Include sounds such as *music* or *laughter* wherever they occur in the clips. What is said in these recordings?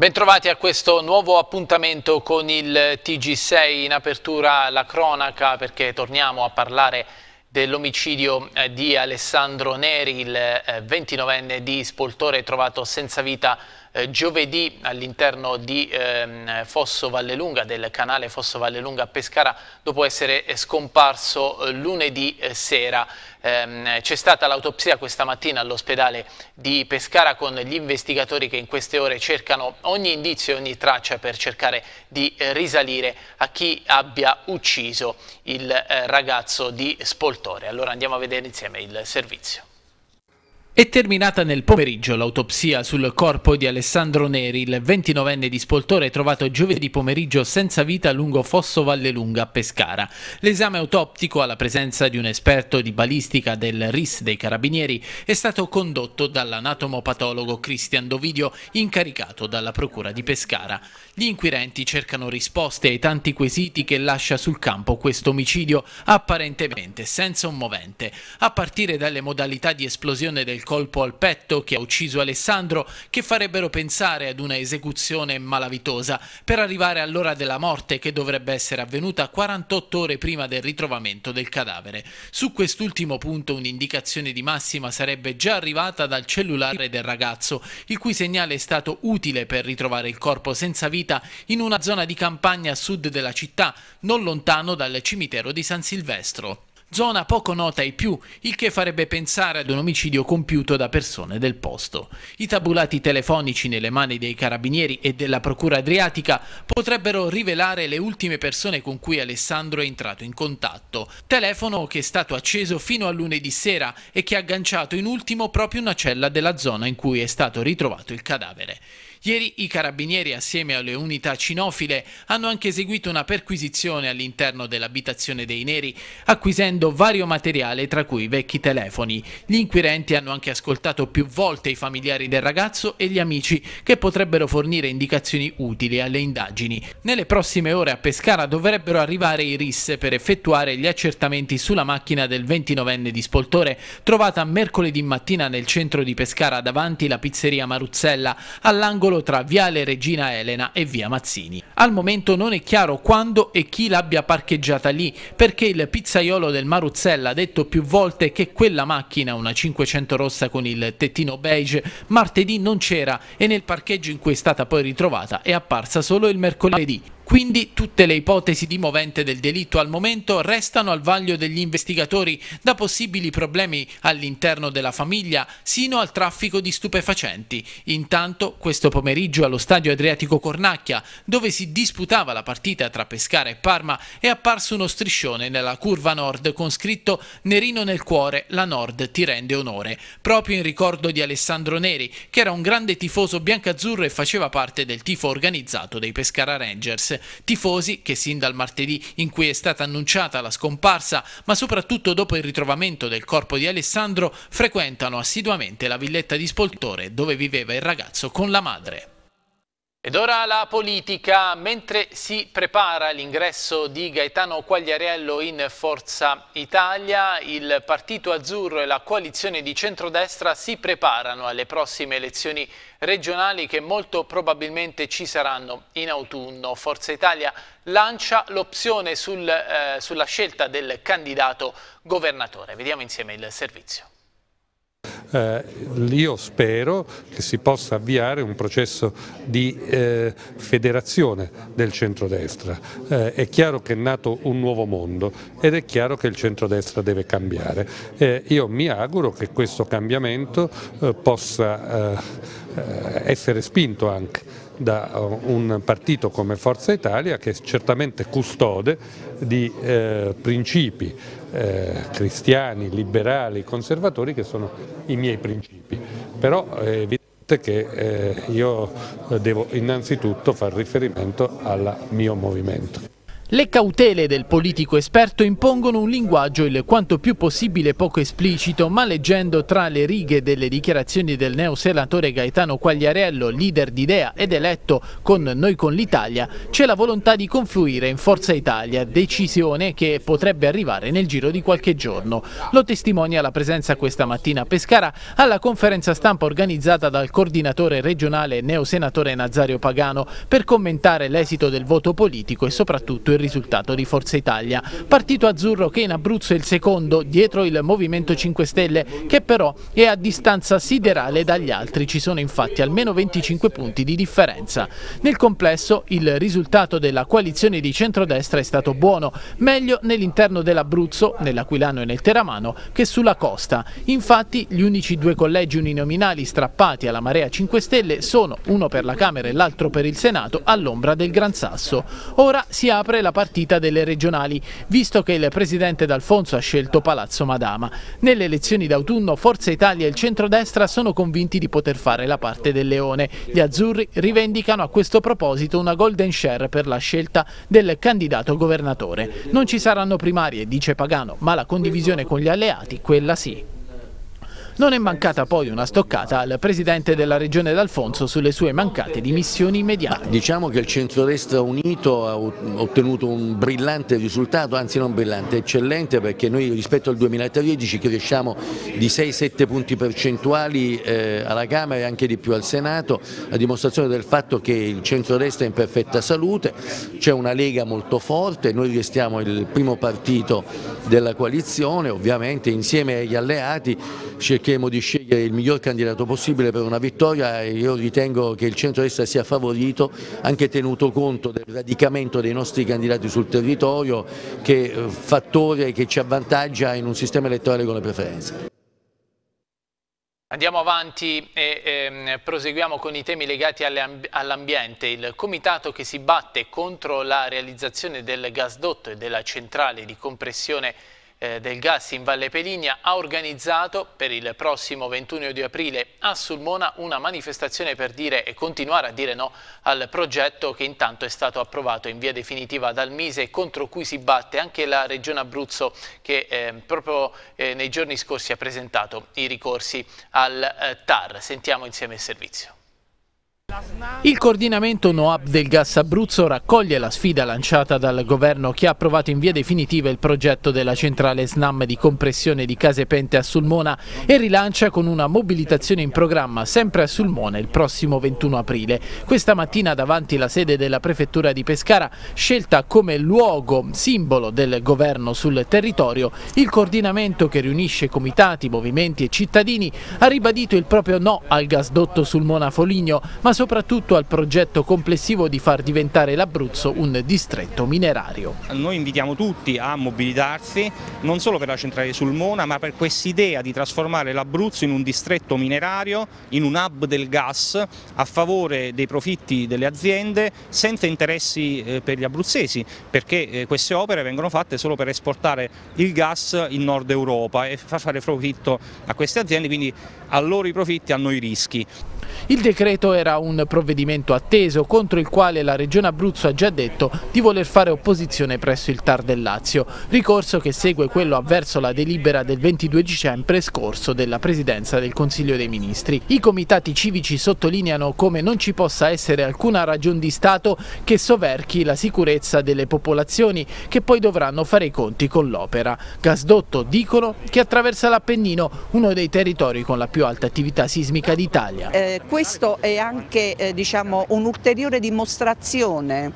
Bentrovati a questo nuovo appuntamento con il TG6 in apertura la cronaca perché torniamo a parlare dell'omicidio eh, di Alessandro Neri, il 29enne eh, di Spoltore trovato senza vita eh, giovedì all'interno di ehm, Fosso Vallelunga, del canale Fosso Vallelunga a Pescara, dopo essere scomparso eh, lunedì eh, sera. Ehm, C'è stata l'autopsia questa mattina all'ospedale di Pescara con gli investigatori che in queste ore cercano ogni indizio e ogni traccia per cercare di eh, risalire a chi abbia ucciso il eh, ragazzo di Spoltore. Allora andiamo a vedere insieme il servizio. È terminata nel pomeriggio l'autopsia sul corpo di Alessandro Neri, il 29enne di Spoltore trovato giovedì pomeriggio senza vita lungo Fosso Vallelunga a Pescara. L'esame autoptico alla presenza di un esperto di balistica del RIS dei Carabinieri è stato condotto dall'anatomopatologo Cristian Dovidio incaricato dalla Procura di Pescara. Gli inquirenti cercano risposte ai tanti quesiti che lascia sul campo questo omicidio apparentemente senza un movente, a partire dalle modalità di esplosione del colpo al petto che ha ucciso Alessandro che farebbero pensare ad una esecuzione malavitosa per arrivare all'ora della morte che dovrebbe essere avvenuta 48 ore prima del ritrovamento del cadavere. Su quest'ultimo punto un'indicazione di massima sarebbe già arrivata dal cellulare del ragazzo, il cui segnale è stato utile per ritrovare il corpo senza vita in una zona di campagna a sud della città, non lontano dal cimitero di San Silvestro zona poco nota ai più, il che farebbe pensare ad un omicidio compiuto da persone del posto. I tabulati telefonici nelle mani dei carabinieri e della Procura Adriatica potrebbero rivelare le ultime persone con cui Alessandro è entrato in contatto. Telefono che è stato acceso fino a lunedì sera e che ha agganciato in ultimo proprio una cella della zona in cui è stato ritrovato il cadavere. Ieri i carabinieri assieme alle unità cinofile hanno anche eseguito una perquisizione all'interno dell'abitazione dei neri, acquisendo vario materiale tra cui vecchi telefoni. Gli inquirenti hanno anche ascoltato più volte i familiari del ragazzo e gli amici che potrebbero fornire indicazioni utili alle indagini. Nelle prossime ore a Pescara dovrebbero arrivare i RIS per effettuare gli accertamenti sulla macchina del 29enne di Spoltore trovata mercoledì mattina nel centro di Pescara davanti la pizzeria Maruzzella all'angolo angolo tra Viale Regina Elena e Via Mazzini. Al momento non è chiaro quando e chi l'abbia parcheggiata lì, perché il pizzaiolo del Maruzzella ha detto più volte che quella macchina, una 500 rossa con il tettino beige, martedì non c'era e nel parcheggio in cui è stata poi ritrovata è apparsa solo il mercoledì. Quindi tutte le ipotesi di movente del delitto al momento restano al vaglio degli investigatori da possibili problemi all'interno della famiglia sino al traffico di stupefacenti. Intanto questo pomeriggio allo stadio Adriatico Cornacchia, dove si disputava la partita tra Pescara e Parma, è apparso uno striscione nella curva nord con scritto Nerino nel cuore, la Nord ti rende onore, proprio in ricordo di Alessandro Neri, che era un grande tifoso biancazzurro e faceva parte del tifo organizzato dei Pescara Rangers tifosi che sin dal martedì in cui è stata annunciata la scomparsa, ma soprattutto dopo il ritrovamento del corpo di Alessandro, frequentano assiduamente la villetta di Spoltore dove viveva il ragazzo con la madre. Ed ora la politica, mentre si prepara l'ingresso di Gaetano Quagliariello in Forza Italia, il Partito Azzurro e la coalizione di centrodestra si preparano alle prossime elezioni regionali che molto probabilmente ci saranno in autunno. Forza Italia lancia l'opzione sul, eh, sulla scelta del candidato governatore. Vediamo insieme il servizio. Eh, io spero che si possa avviare un processo di eh, federazione del centrodestra. Eh, è chiaro che è nato un nuovo mondo ed è chiaro che il centrodestra deve cambiare. Eh, io mi auguro che questo cambiamento eh, possa eh, essere spinto anche da un partito come Forza Italia che è certamente custode di principi eh, cristiani, liberali, conservatori che sono i miei principi. Però è evidente che eh, io devo innanzitutto fare riferimento al mio movimento. Le cautele del politico esperto impongono un linguaggio il quanto più possibile poco esplicito, ma leggendo tra le righe delle dichiarazioni del neosenatore Gaetano Quagliarello, leader di Idea ed eletto con Noi con l'Italia, c'è la volontà di confluire in Forza Italia, decisione che potrebbe arrivare nel giro di qualche giorno. Lo testimonia la presenza questa mattina a Pescara alla conferenza stampa organizzata dal coordinatore regionale neosenatore Nazario Pagano per commentare l'esito del voto politico e soprattutto il risultato di Forza Italia. Partito azzurro che in Abruzzo è il secondo, dietro il Movimento 5 Stelle, che però è a distanza siderale dagli altri. Ci sono infatti almeno 25 punti di differenza. Nel complesso il risultato della coalizione di centrodestra è stato buono, meglio nell'interno dell'Abruzzo, nell'Aquilano e nel Teramano, che sulla costa. Infatti gli unici due collegi uninominali strappati alla Marea 5 Stelle sono uno per la Camera e l'altro per il Senato all'ombra del Gran Sasso. Ora si apre la la partita delle regionali, visto che il presidente D'Alfonso ha scelto Palazzo Madama. Nelle elezioni d'autunno Forza Italia e il centrodestra sono convinti di poter fare la parte del leone. Gli azzurri rivendicano a questo proposito una golden share per la scelta del candidato governatore. Non ci saranno primarie, dice Pagano, ma la condivisione con gli alleati, quella sì. Non è mancata poi una stoccata al presidente della regione D'Alfonso sulle sue mancate dimissioni immediate. Ma diciamo che il centrodestra unito ha ottenuto un brillante risultato, anzi non brillante, eccellente perché noi rispetto al 2013 cresciamo di 6-7 punti percentuali eh, alla Camera e anche di più al Senato, a dimostrazione del fatto che il centrodestra è in perfetta salute, c'è una Lega molto forte, noi restiamo il primo partito della coalizione, ovviamente insieme agli alleati cercheremo di scegliere il miglior candidato possibile per una vittoria e io ritengo che il centro-destra sia favorito anche tenuto conto del radicamento dei nostri candidati sul territorio che è fattore che ci avvantaggia in un sistema elettorale con le preferenze. Andiamo avanti e ehm, proseguiamo con i temi legati all'ambiente. Il comitato che si batte contro la realizzazione del gasdotto e della centrale di compressione eh, del gas in Valle Peligna ha organizzato per il prossimo 21 di aprile a Sulmona una manifestazione per dire e continuare a dire no al progetto che intanto è stato approvato in via definitiva dal Mise e contro cui si batte anche la Regione Abruzzo che eh, proprio eh, nei giorni scorsi ha presentato i ricorsi al eh, TAR. Sentiamo insieme il servizio. Il coordinamento NOAP del Gas Abruzzo raccoglie la sfida lanciata dal governo che ha approvato in via definitiva il progetto della centrale SNAM di compressione di Case Pente a Sulmona e rilancia con una mobilitazione in programma sempre a Sulmona il prossimo 21 aprile. Questa mattina davanti la sede della prefettura di Pescara, scelta come luogo simbolo del governo sul territorio, il coordinamento che riunisce comitati, movimenti e cittadini ha ribadito il proprio no al gasdotto Sulmona-Foligno, ma soprattutto al progetto complessivo di far diventare l'Abruzzo un distretto minerario. Noi invitiamo tutti a mobilitarsi non solo per la centrale Sulmona ma per quest'idea di trasformare l'Abruzzo in un distretto minerario, in un hub del gas a favore dei profitti delle aziende senza interessi eh, per gli abruzzesi perché eh, queste opere vengono fatte solo per esportare il gas in Nord Europa e far fare profitto a queste aziende, quindi a loro i profitti, a noi i rischi. Il decreto era un provvedimento atteso contro il quale la Regione Abruzzo ha già detto di voler fare opposizione presso il TAR del Lazio, ricorso che segue quello avverso la delibera del 22 dicembre scorso della Presidenza del Consiglio dei Ministri. I comitati civici sottolineano come non ci possa essere alcuna ragione di Stato che soverchi la sicurezza delle popolazioni che poi dovranno fare i conti con l'opera. Gasdotto dicono che attraversa l'Appennino, uno dei territori con la più alta attività sismica d'Italia. Eh, questo è anche eh, diciamo, un'ulteriore dimostrazione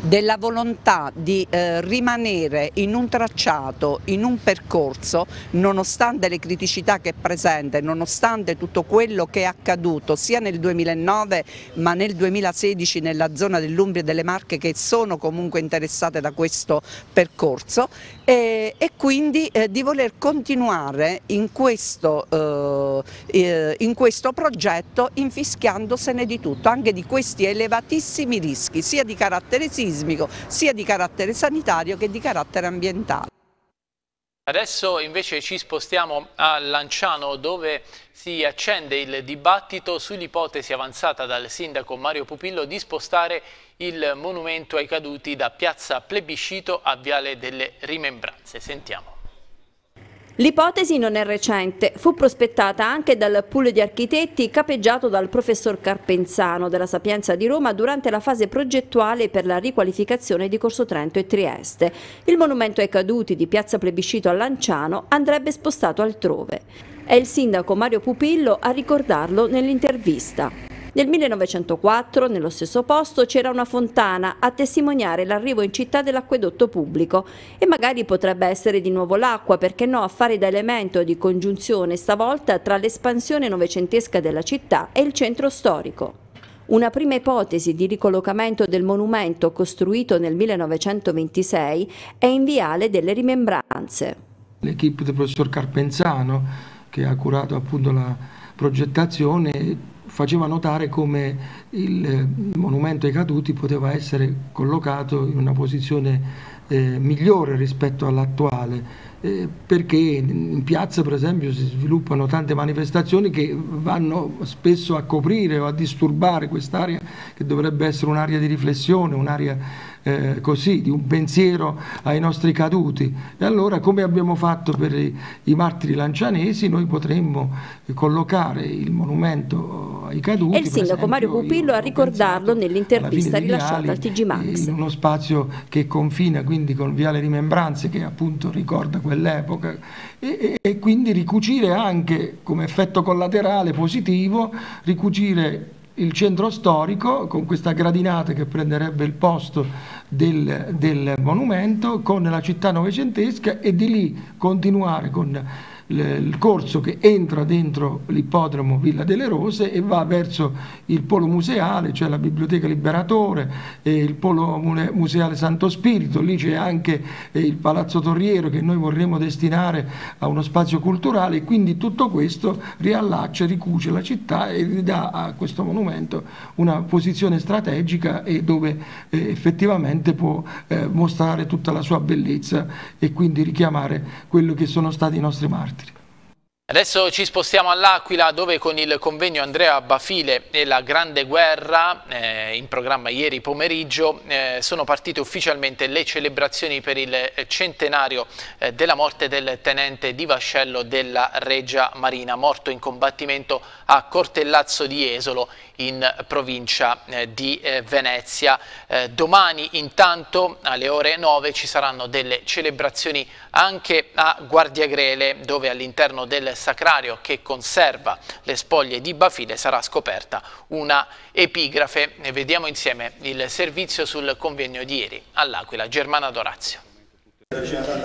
della volontà di eh, rimanere in un tracciato, in un percorso, nonostante le criticità che presenta, nonostante tutto quello che è accaduto sia nel 2009 ma nel 2016 nella zona dell'Umbria e delle Marche che sono comunque interessate da questo percorso e, e quindi eh, di voler continuare in questo, eh, eh in questo progetto infischiandosene di tutto, anche di questi elevatissimi rischi sia di carattere sismico sia di carattere sanitario che di carattere ambientale. Adesso invece ci spostiamo a Lanciano dove si accende il dibattito sull'ipotesi avanzata dal sindaco Mario Pupillo di spostare il monumento ai caduti da piazza Plebiscito a Viale delle Rimembranze. Sentiamo. L'ipotesi non è recente, fu prospettata anche dal pool di architetti capeggiato dal professor Carpenzano della Sapienza di Roma durante la fase progettuale per la riqualificazione di Corso Trento e Trieste. Il monumento ai caduti di piazza Plebiscito a Lanciano andrebbe spostato altrove. È il sindaco Mario Pupillo a ricordarlo nell'intervista. Nel 1904, nello stesso posto, c'era una fontana a testimoniare l'arrivo in città dell'acquedotto pubblico e magari potrebbe essere di nuovo l'acqua, perché no, a fare da elemento di congiunzione stavolta tra l'espansione novecentesca della città e il centro storico. Una prima ipotesi di ricollocamento del monumento costruito nel 1926 è in Viale delle Rimembranze. L'equipe del professor Carpenzano, che ha curato appunto la progettazione, faceva notare come il eh, monumento ai caduti poteva essere collocato in una posizione eh, migliore rispetto all'attuale. Eh, perché in piazza per esempio si sviluppano tante manifestazioni che vanno spesso a coprire o a disturbare quest'area che dovrebbe essere un'area di riflessione, un'area eh, così, di un pensiero ai nostri caduti. E allora come abbiamo fatto per i, i martiri lancianesi noi potremmo collocare il monumento ai caduti. E il sindaco Mario Pupillo a ricordarlo nell'intervista rilasciata al TG Max. In uno spazio che confina quindi con Viale Rimembranze che appunto ricorda quell'epoca e, e quindi ricucire anche come effetto collaterale positivo, ricucire il centro storico con questa gradinata che prenderebbe il posto del, del monumento con la città novecentesca e di lì continuare con il corso che entra dentro l'ippodromo Villa delle Rose e va verso il polo museale, cioè la Biblioteca Liberatore, il polo museale Santo Spirito, lì c'è anche eh, il Palazzo Torriero che noi vorremmo destinare a uno spazio culturale e quindi tutto questo riallaccia, ricuce la città e ridà a questo monumento una posizione strategica e dove eh, effettivamente può eh, mostrare tutta la sua bellezza e quindi richiamare quello che sono stati i nostri martiri. Adesso ci spostiamo all'Aquila dove con il convegno Andrea Bafile e la Grande Guerra eh, in programma ieri pomeriggio eh, sono partite ufficialmente le celebrazioni per il centenario eh, della morte del tenente di vascello della Regia Marina morto in combattimento a Cortellazzo di Esolo in provincia eh, di eh, Venezia. Eh, domani intanto alle ore 9 ci saranno delle celebrazioni anche a Guardiagrele dove all'interno del sacrario che conserva le spoglie di Bafile sarà scoperta una epigrafe. Vediamo insieme il servizio sul convegno di ieri all'Aquila. Germana Dorazio.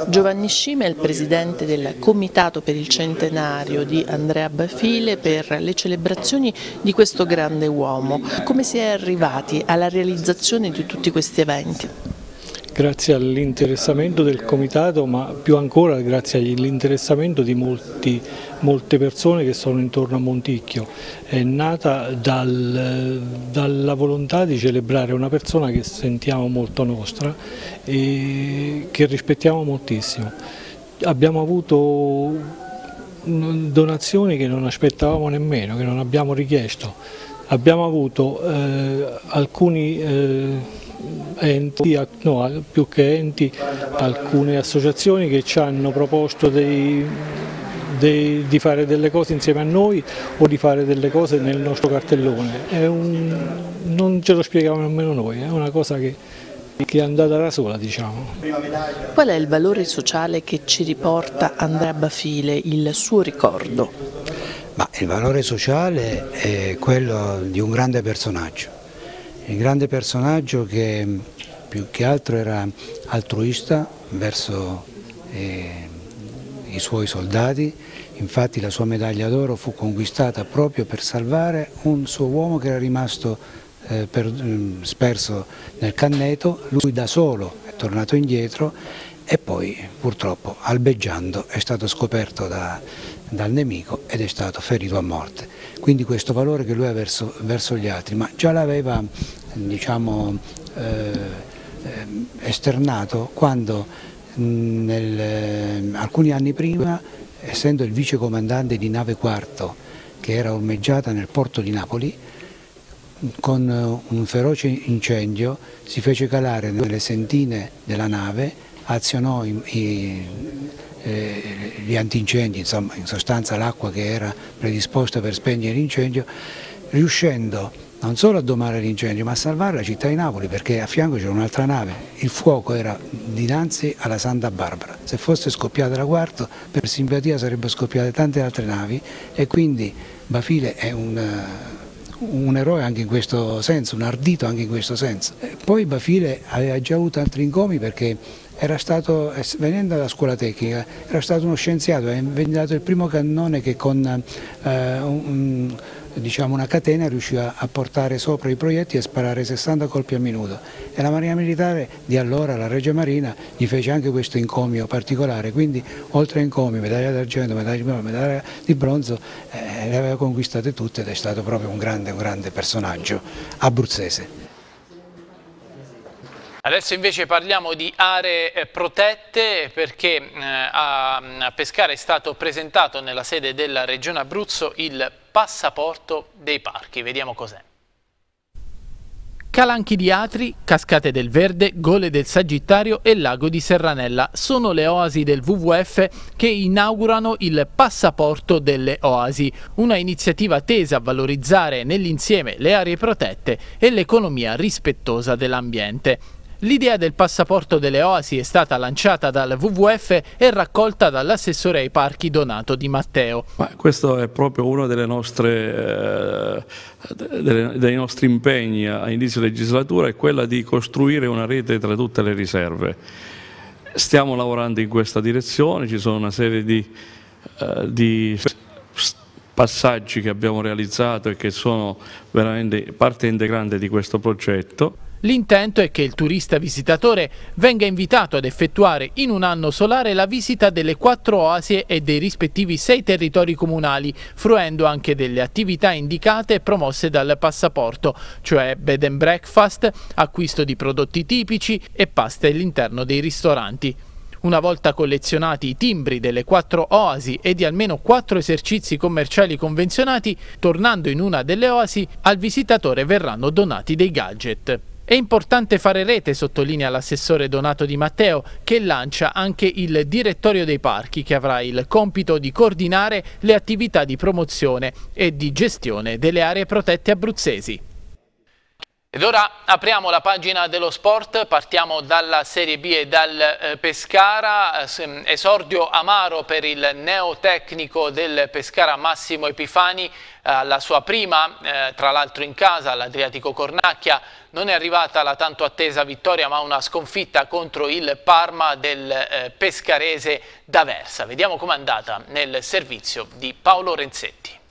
Giovanni Scima è il presidente del Comitato per il Centenario di Andrea Bafile per le celebrazioni di questo grande uomo. Come si è arrivati alla realizzazione di tutti questi eventi? Grazie all'interessamento del Comitato ma più ancora grazie all'interessamento di molti, molte persone che sono intorno a Monticchio. È nata dal, dalla volontà di celebrare una persona che sentiamo molto nostra e che rispettiamo moltissimo. Abbiamo avuto donazioni che non aspettavamo nemmeno, che non abbiamo richiesto. Abbiamo avuto eh, alcuni eh, enti, no, più che enti, alcune associazioni che ci hanno proposto dei, dei, di fare delle cose insieme a noi o di fare delle cose nel nostro cartellone. Un, non ce lo spieghiamo nemmeno noi, è una cosa che, che è andata da sola diciamo. Qual è il valore sociale che ci riporta Andrea Bafile, il suo ricordo? Ma il valore sociale è quello di un grande personaggio, il grande personaggio che più che altro era altruista verso eh, i suoi soldati, infatti la sua medaglia d'oro fu conquistata proprio per salvare un suo uomo che era rimasto eh, per, mm, sperso nel canneto, lui da solo è tornato indietro e poi purtroppo albeggiando è stato scoperto da, dal nemico ed è stato ferito a morte. Quindi questo valore che lui ha verso, verso gli altri, ma già l'aveva diciamo, eh, esternato quando nel, eh, alcuni anni prima, essendo il vice comandante di nave quarto che era ormeggiata nel porto di Napoli, con un feroce incendio si fece calare nelle sentine della nave, azionò i, i, eh, gli antincendi, insomma in sostanza l'acqua che era predisposta per spegnere l'incendio, riuscendo non solo a domare l'incendio ma a salvare la città di Napoli perché a fianco c'era un'altra nave, il fuoco era dinanzi alla Santa Barbara, se fosse scoppiata la quarto per simpatia sarebbero scoppiate tante altre navi e quindi Bafile è un, un eroe anche in questo senso, un ardito anche in questo senso. Poi Bafile aveva già avuto altri incomi perché stato, venendo dalla scuola tecnica, era stato uno scienziato, ha inventato il primo cannone che con eh, un, diciamo una catena riusciva a portare sopra i proiettili e sparare 60 colpi al minuto e la Marina Militare di allora, la Regia Marina, gli fece anche questo incomio particolare, quindi oltre a incomi, medaglia d'argento, medaglia medaglia di bronzo, eh, le aveva conquistate tutte ed è stato proprio un grande, un grande personaggio abruzzese. Adesso invece parliamo di aree eh, protette perché eh, a Pescara è stato presentato nella sede della Regione Abruzzo il passaporto dei parchi. Vediamo cos'è. Calanchi di Atri, Cascate del Verde, Gole del Sagittario e Lago di Serranella sono le oasi del WWF che inaugurano il Passaporto delle Oasi, una iniziativa tesa a valorizzare nell'insieme le aree protette e l'economia rispettosa dell'ambiente. L'idea del passaporto delle oasi è stata lanciata dal WWF e raccolta dall'assessore ai parchi Donato Di Matteo. Ma questo è proprio uno nostre, eh, dei nostri impegni a inizio legislatura, è quella di costruire una rete tra tutte le riserve. Stiamo lavorando in questa direzione, ci sono una serie di, eh, di passaggi che abbiamo realizzato e che sono veramente parte integrante di questo progetto. L'intento è che il turista visitatore venga invitato ad effettuare in un anno solare la visita delle quattro oasi e dei rispettivi sei territori comunali, fruendo anche delle attività indicate e promosse dal passaporto, cioè bed and breakfast, acquisto di prodotti tipici e paste all'interno dei ristoranti. Una volta collezionati i timbri delle quattro oasi e di almeno quattro esercizi commerciali convenzionati, tornando in una delle oasi, al visitatore verranno donati dei gadget. È importante fare rete, sottolinea l'assessore Donato Di Matteo, che lancia anche il direttorio dei parchi che avrà il compito di coordinare le attività di promozione e di gestione delle aree protette abruzzesi. Ed ora apriamo la pagina dello sport, partiamo dalla Serie B e dal eh, Pescara, esordio amaro per il neotecnico del Pescara Massimo Epifani, la sua prima, eh, tra l'altro in casa, all'Adriatico Cornacchia, non è arrivata la tanto attesa vittoria ma una sconfitta contro il Parma del eh, pescarese d'Aversa. Vediamo com'è andata nel servizio di Paolo Renzetti.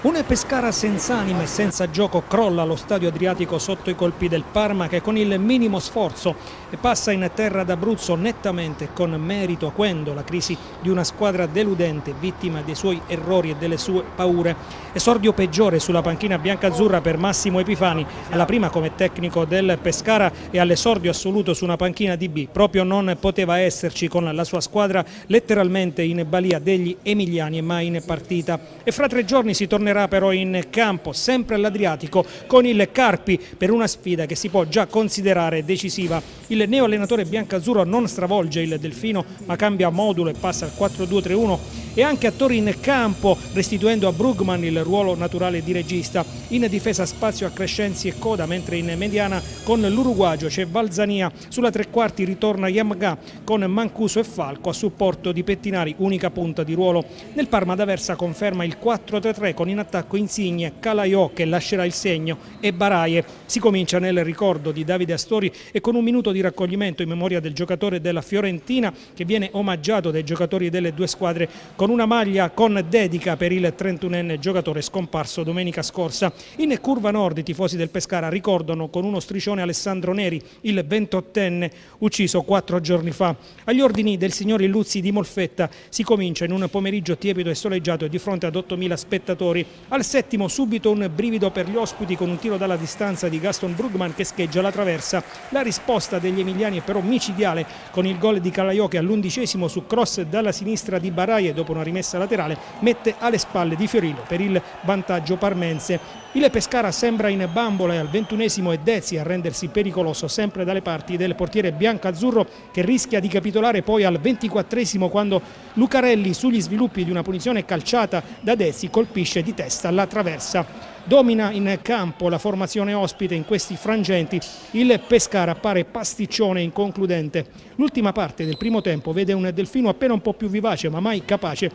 Un Pescara senza anima e senza gioco crolla allo stadio Adriatico sotto i colpi del Parma che con il minimo sforzo passa in terra d'Abruzzo nettamente con merito aquendo la crisi di una squadra deludente vittima dei suoi errori e delle sue paure. Esordio peggiore sulla panchina biancazzurra per Massimo Epifani alla prima come tecnico del Pescara e all'esordio assoluto su una panchina di B. Proprio non poteva esserci con la sua squadra letteralmente in balia degli emiliani e mai in partita. E fra tre giorni si tornerà però in campo sempre all'Adriatico con il Carpi per una sfida che si può già considerare decisiva. Il neo allenatore biancazzurro non stravolge il Delfino ma cambia modulo e passa al 4-2-3-1 e anche attori in campo restituendo a Brugman il ruolo naturale di regista. In difesa spazio a Crescenzi e Coda mentre in mediana con l'Uruguagio c'è Valzania, sulla tre quarti ritorna Yamga con Mancuso e Falco a supporto di Pettinari, unica punta di ruolo. Nel Parma d'Aversa conferma il 4-3-3 con in in attacco Insigne, Calaiò che lascerà il segno e Baraie. Si comincia nel ricordo di Davide Astori e con un minuto di raccoglimento in memoria del giocatore della Fiorentina che viene omaggiato dai giocatori delle due squadre con una maglia con dedica per il 31enne giocatore scomparso domenica scorsa. In curva nord i tifosi del Pescara ricordano con uno striscione Alessandro Neri, il 28enne ucciso quattro giorni fa. Agli ordini del signor Illuzzi di Molfetta si comincia in un pomeriggio tiepido e soleggiato di fronte ad 8.000 spettatori. Al settimo subito un brivido per gli ospiti con un tiro dalla distanza di Gaston Brugman che scheggia la traversa. La risposta degli emiliani è però micidiale con il gol di Calaiò che all'undicesimo su cross dalla sinistra di Baraie dopo una rimessa laterale mette alle spalle di Fiorillo per il vantaggio parmense. Il Pescara sembra in bambola e al ventunesimo è Dezzi a rendersi pericoloso sempre dalle parti del portiere bianco-azzurro che rischia di capitolare poi al ventiquattresimo quando Lucarelli sugli sviluppi di una punizione calciata da Dezzi colpisce di testa la traversa. Domina in campo la formazione ospite in questi frangenti, il Pescara appare pasticcione inconcludente. L'ultima parte del primo tempo vede un Delfino appena un po' più vivace ma mai capace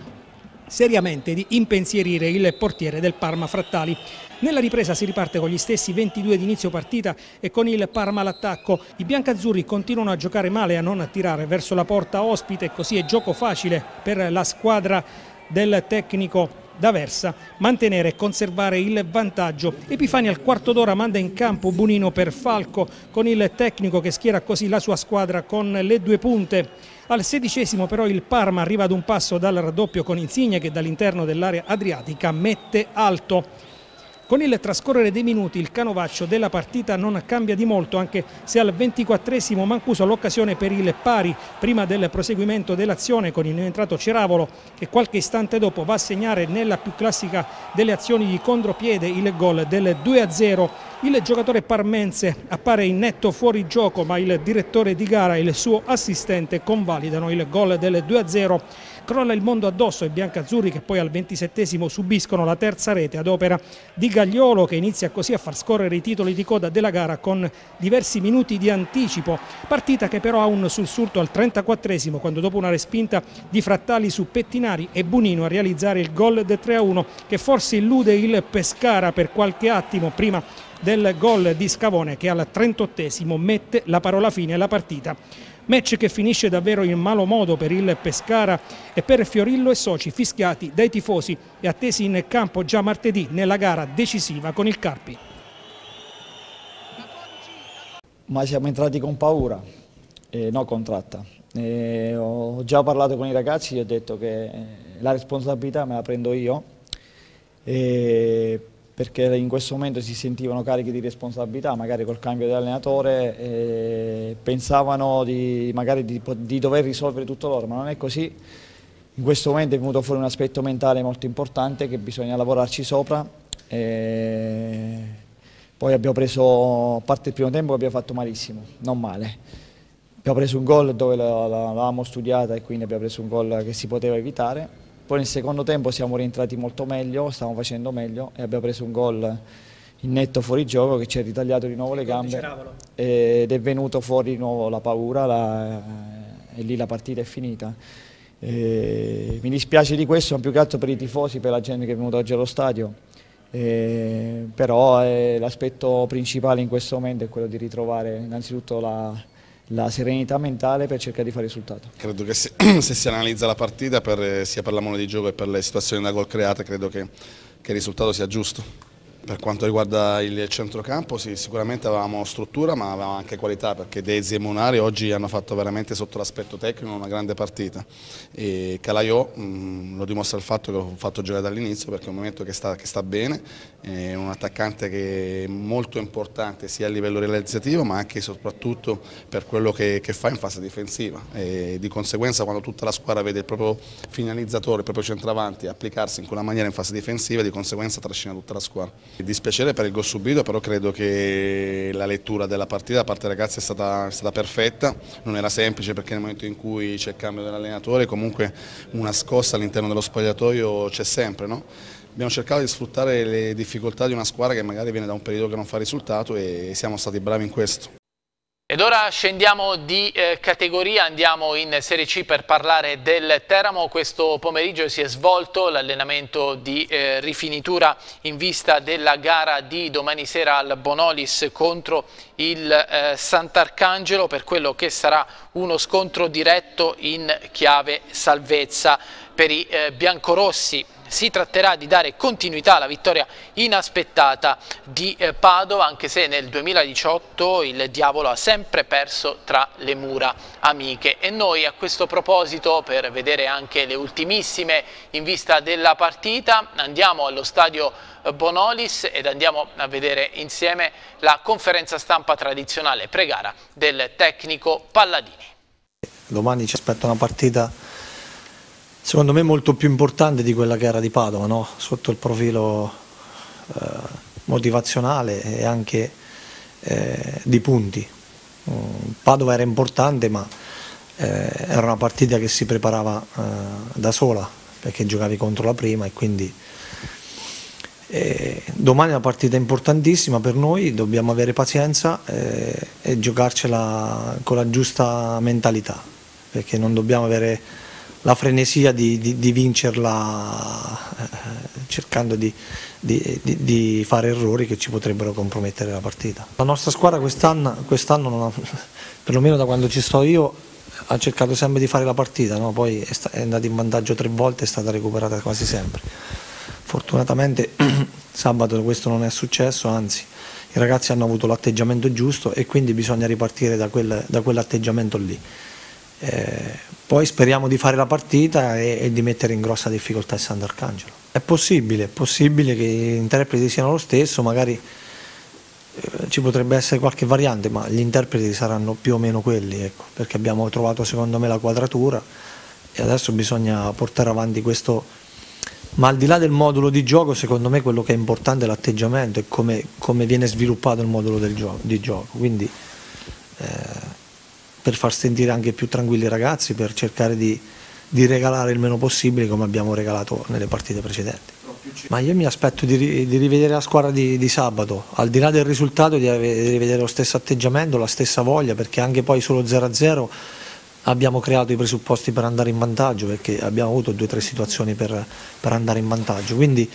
seriamente di impensierire il portiere del Parma Frattali. Nella ripresa si riparte con gli stessi 22 di inizio partita e con il Parma all'attacco. I biancazzurri continuano a giocare male e a non attirare verso la porta ospite, così è gioco facile per la squadra del tecnico D'Aversa mantenere e conservare il vantaggio. Epifani al quarto d'ora manda in campo Bunino per Falco con il tecnico che schiera così la sua squadra con le due punte. Al sedicesimo però il Parma arriva ad un passo dal raddoppio con Insigne che dall'interno dell'area adriatica mette alto. Con il trascorrere dei minuti il canovaccio della partita non cambia di molto anche se al 24esimo Mancuso l'occasione per il pari prima del proseguimento dell'azione con il entrato Ceravolo che qualche istante dopo va a segnare nella più classica delle azioni di contropiede il gol del 2-0. Il giocatore parmense appare in netto fuori gioco ma il direttore di gara e il suo assistente convalidano il gol del 2-0 crolla il mondo addosso ai biancazzurri che poi al 27 subiscono la terza rete ad opera di Gagliolo che inizia così a far scorrere i titoli di coda della gara con diversi minuti di anticipo, partita che però ha un sussulto al 34 quando dopo una respinta di Frattali su Pettinari e Bunino a realizzare il gol del 3-1 che forse illude il Pescara per qualche attimo prima del gol di Scavone che al 38 mette la parola fine alla partita. Match che finisce davvero in malo modo per il Pescara e per Fiorillo e Soci fischiati dai tifosi e attesi in campo già martedì nella gara decisiva con il Carpi. Ma siamo entrati con paura, eh, non con tratta. Eh, ho già parlato con i ragazzi, gli ho detto che la responsabilità me la prendo io. Eh, perché in questo momento si sentivano carichi di responsabilità, magari col cambio di allenatore, eh, pensavano di, magari di, di, dover risolvere tutto loro, ma non è così. In questo momento è venuto fuori un aspetto mentale molto importante che bisogna lavorarci sopra. Eh, poi abbiamo preso, a parte il primo tempo abbiamo fatto malissimo, non male. Abbiamo preso un gol dove l'avevamo studiata e quindi abbiamo preso un gol che si poteva evitare poi nel secondo tempo siamo rientrati molto meglio, stavamo facendo meglio e abbiamo preso un gol in netto fuori gioco che ci ha ritagliato di nuovo le gambe ed è venuto fuori di nuovo la paura la, e lì la partita è finita. E mi dispiace di questo, ma più che altro per i tifosi, per la gente che è venuta oggi allo stadio, e, però l'aspetto principale in questo momento è quello di ritrovare innanzitutto la, la serenità mentale per cercare di fare risultato. Credo che se, *clears throat* se si analizza la partita per, sia per la mole di gioco che per le situazioni da gol create credo che, che il risultato sia giusto. Per quanto riguarda il centrocampo, sì, sicuramente avevamo struttura ma avevamo anche qualità perché Dezi e Munari oggi hanno fatto veramente sotto l'aspetto tecnico una grande partita. E Calaiò mh, lo dimostra il fatto che l'ho fatto giocare dall'inizio perché è un momento che sta, che sta bene, è un attaccante che è molto importante sia a livello realizzativo ma anche e soprattutto per quello che, che fa in fase difensiva. E di conseguenza quando tutta la squadra vede il proprio finalizzatore, il proprio centravanti applicarsi in quella maniera in fase difensiva di conseguenza trascina tutta la squadra. Dispiacere per il gol subito, però credo che la lettura della partita da parte dei ragazzi è stata, è stata perfetta, non era semplice perché nel momento in cui c'è il cambio dell'allenatore comunque una scossa all'interno dello spogliatoio c'è sempre. No? Abbiamo cercato di sfruttare le difficoltà di una squadra che magari viene da un periodo che non fa risultato e siamo stati bravi in questo. Ed ora scendiamo di eh, categoria, andiamo in Serie C per parlare del Teramo. Questo pomeriggio si è svolto l'allenamento di eh, rifinitura in vista della gara di domani sera al Bonolis contro il eh, Sant'Arcangelo per quello che sarà uno scontro diretto in chiave salvezza per i eh, biancorossi si tratterà di dare continuità alla vittoria inaspettata di eh, Padova, anche se nel 2018 il diavolo ha sempre perso tra le mura amiche. E noi a questo proposito, per vedere anche le ultimissime in vista della partita, andiamo allo stadio eh, Bonolis ed andiamo a vedere insieme la conferenza stampa tradizionale pregara del tecnico Palladini. Domani ci aspetta una partita secondo me molto più importante di quella che era di Padova, no? sotto il profilo eh, motivazionale e anche eh, di punti. Mm, Padova era importante ma eh, era una partita che si preparava eh, da sola perché giocavi contro la prima e quindi eh, domani è una partita importantissima per noi, dobbiamo avere pazienza eh, e giocarcela con la giusta mentalità perché non dobbiamo avere la frenesia di, di, di vincerla eh, cercando di, di, fare errori che ci potrebbero compromettere la partita. La nostra squadra quest'anno, quest *laughs* perlomeno da quando ci sto io, ha cercato sempre di fare la partita, no? poi è, è andata in vantaggio tre volte e è stata recuperata quasi sempre. Fortunatamente *clears throat* sabato questo non è successo, anzi i ragazzi hanno avuto l'atteggiamento giusto e quindi bisogna ripartire da, quel, da quell'atteggiamento lì. Eh, poi speriamo di fare la partita e, e, di mettere in grossa difficoltà il Sant'Arcangelo. È possibile, è possibile che gli interpreti siano lo stesso, magari eh, ci potrebbe essere qualche variante, ma gli interpreti saranno più o meno quelli, ecco, perché abbiamo trovato secondo me la quadratura e adesso bisogna portare avanti questo, ma al di là del modulo di gioco secondo me quello che è importante è l'atteggiamento e come, come, viene sviluppato il modulo gioco, di gioco. Quindi, eh, per far sentire anche più tranquilli i ragazzi, per cercare di, di regalare il meno possibile come abbiamo regalato nelle partite precedenti. Ma io mi aspetto di, di rivedere la squadra di, di, sabato, al di là del risultato di, rivedere lo stesso atteggiamento, la stessa voglia, perché anche poi solo 0-0 abbiamo creato i presupposti per andare in vantaggio, perché abbiamo avuto due o tre situazioni per, per andare in vantaggio. Quindi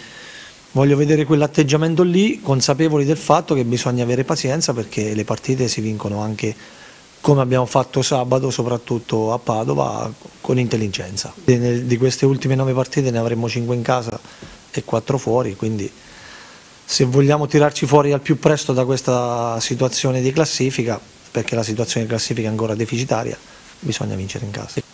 voglio vedere quell'atteggiamento lì, consapevoli del fatto che bisogna avere pazienza perché le partite si vincono anche come abbiamo fatto sabato soprattutto a Padova con intelligenza. Di queste ultime nove partite ne avremo cinque in casa e quattro fuori, quindi se vogliamo tirarci fuori al più presto da questa situazione di classifica, perché la situazione di classifica è ancora deficitaria, bisogna vincere in casa.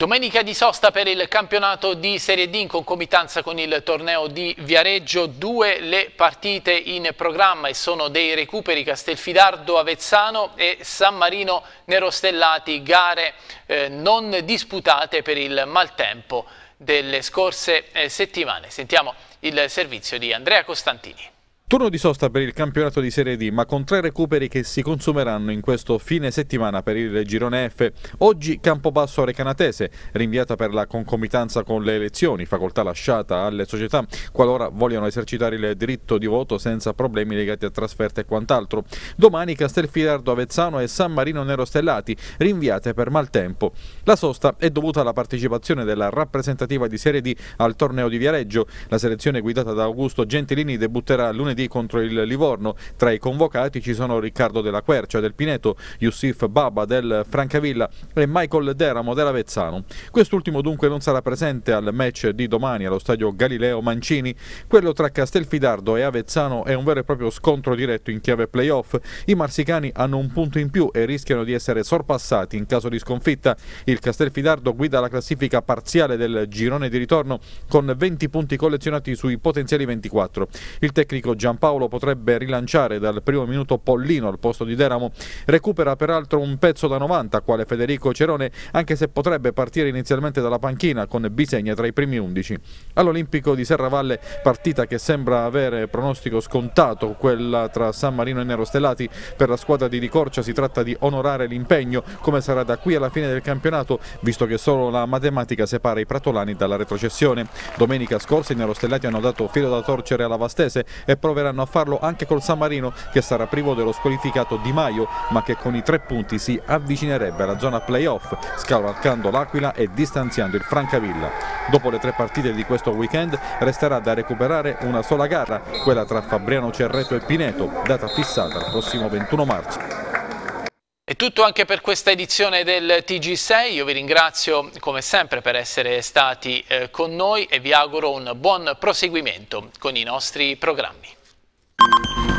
Domenica di sosta per il campionato di Serie D in concomitanza con il torneo di Viareggio, due le partite in programma e sono dei recuperi Castelfidardo Avezzano e San Marino Nerostellati, gare eh, non disputate per il maltempo delle scorse eh, settimane. Sentiamo il servizio di Andrea Costantini. Turno di sosta per il campionato di Serie D, ma con tre recuperi che si consumeranno in questo fine settimana per il girone F. Oggi Campobasso Recanatese, rinviata per la concomitanza con le elezioni, facoltà lasciata alle società qualora vogliano esercitare il diritto di voto senza problemi legati a trasferte e quant'altro. Domani Castelfidardo Avezzano e San Marino Nero Stellati, rinviate per maltempo. La sosta è dovuta alla partecipazione della rappresentativa di Serie D al torneo di Viareggio. La selezione guidata da Augusto Gentilini debutterà lunedì lunedì contro il Livorno. Tra i convocati ci sono Riccardo della Quercia del Pineto, Yusuf Baba del Francavilla e Michael Deramo dell'Avezzano. Quest'ultimo dunque non sarà presente al match di domani allo stadio Galileo Mancini. Quello tra Castelfidardo e Avezzano è un vero e proprio scontro diretto in chiave playoff. I marsicani hanno un punto in più e rischiano di essere sorpassati in caso di sconfitta. Il Castelfidardo guida la classifica parziale del girone di ritorno con 20 punti collezionati sui potenziali 24. Il tecnico Gian Giampaolo potrebbe rilanciare dal primo minuto Pollino al posto di Deramo. Recupera peraltro un pezzo da 90 quale Federico Cerone, anche se potrebbe partire inizialmente dalla panchina con Bisegna tra i primi 11. All'Olimpico di Serravalle, partita che sembra avere pronostico scontato, quella tra San Marino e Nero Stellati. Per la squadra di Ricorcia si tratta di onorare l'impegno, come sarà da qui alla fine del campionato, visto che solo la matematica separa i pratolani dalla retrocessione. Domenica scorsa i Nero Stellati hanno dato filo da torcere alla Vastese e prove proveranno a farlo anche col San Marino che sarà privo dello squalificato Di Maio ma che con i tre punti si avvicinerebbe alla zona playoff scavalcando l'Aquila e distanziando il Francavilla. Dopo le tre partite di questo weekend resterà da recuperare una sola gara, quella tra Fabriano Cerreto e Pineto, data fissata il prossimo 21 marzo. È tutto anche per questa edizione del TG6, io vi ringrazio come sempre per essere stati eh, con noi e vi auguro un buon proseguimento con i nostri programmi. you.